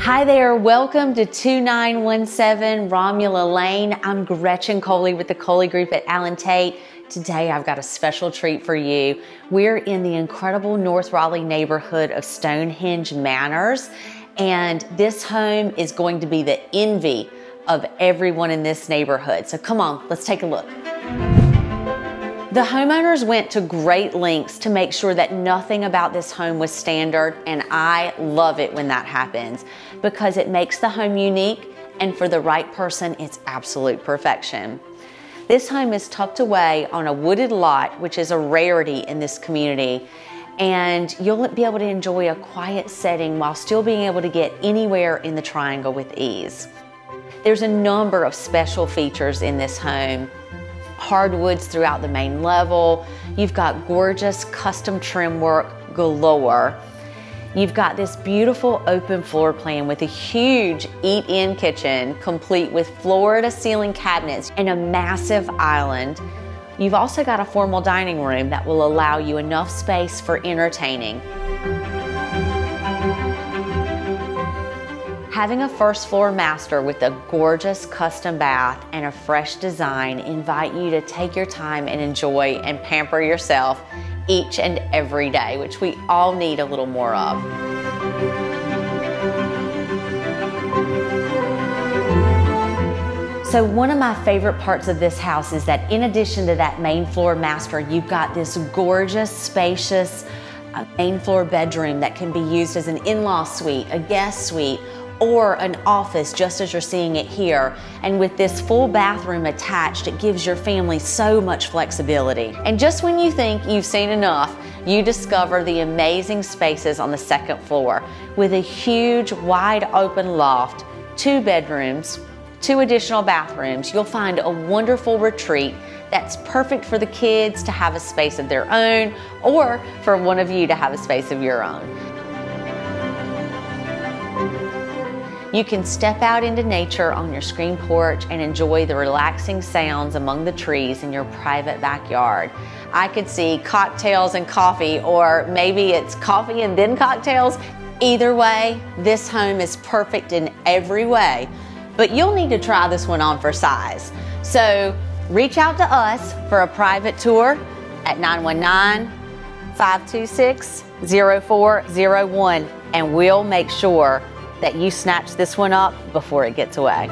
Hi there, welcome to 2917 Romealia Lane. I'm Gretchen Coley with the Coley Group at Allen Tate. Today I've got a special treat for you. We're in the incredible North Raleigh neighborhood of Stonehenge Manors, and this home is going to be the envy of everyone in this neighborhood. So come on, let's take a look. The homeowners went to great lengths to make sure that nothing about this home was standard, and I love it when that happens because it makes the home unique, and for the right person, it's absolute perfection. This home is tucked away on a wooded lot, which is a rarity in this community, and you'll be able to enjoy a quiet setting while still being able to get anywhere in the triangle with ease. There's a number of special features in this home hardwoods throughout the main level. You've got gorgeous custom trim work galore. You've got this beautiful open floor plan with a huge eat-in kitchen complete with floor to ceiling cabinets and a massive island. You've also got a formal dining room that will allow you enough space for entertaining. Having a first floor master with a gorgeous custom bath and a fresh design invite you to take your time and enjoy and pamper yourself each and every day, which we all need a little more of. So one of my favorite parts of this house is that in addition to that main floor master, you've got this gorgeous, spacious uh, main floor bedroom that can be used as an in-law suite, a guest suite, or an office just as you're seeing it here. And with this full bathroom attached, it gives your family so much flexibility. And just when you think you've seen enough, you discover the amazing spaces on the second floor with a huge wide open loft, two bedrooms, two additional bathrooms. You'll find a wonderful retreat that's perfect for the kids to have a space of their own or for one of you to have a space of your own. You can step out into nature on your screen porch and enjoy the relaxing sounds among the trees in your private backyard. I could see cocktails and coffee, or maybe it's coffee and then cocktails. Either way, this home is perfect in every way, but you'll need to try this one on for size. So reach out to us for a private tour at 919 526 0401 and we'll make sure that you snatch this one up before it gets away.